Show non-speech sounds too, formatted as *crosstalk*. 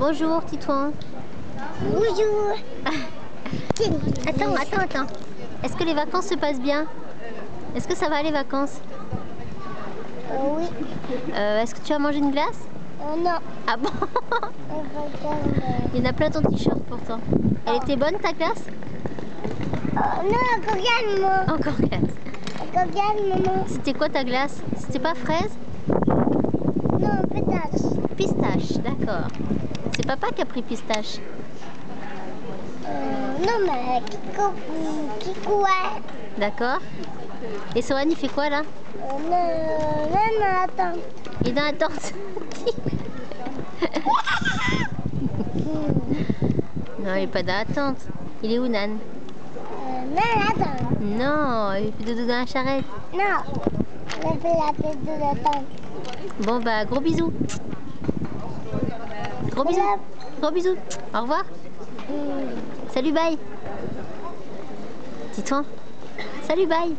Bonjour, Titouan. Bonjour. *laughs* Attends, attends, attends. Est-ce que les vacances se passent bien? Est-ce que ça va les vacances? Euh, oui. Euh, Est-ce que tu as mangé une glace? Euh, non. Ah bon? *laughs* Il y en a plein ton t-shirt pourtant. Elle était bonne ta glace? Oh, non, regarde, maman. Encore glace. Regarde, maman. C'était quoi ta glace? C'était pas fraise? Non, pétasse. Pistache, d'accord. Papa qui a pris pistache. Euh, non, mais qui, cou- qui courait D'accord. Et Sohan il fait quoi là? Euh, non, non, non, attends. Il est dans la tente. *laughs* non, il est pas dans la tente. Il est où Nan? Euh, non, attends. Non, il fait dodo dans la charrette. Non. On fait la tête de la tente. Bon bah gros bisous. Gros bisous. Gros bisous. Au revoir. Hmm. Salut bye. Titouan. Salut bye.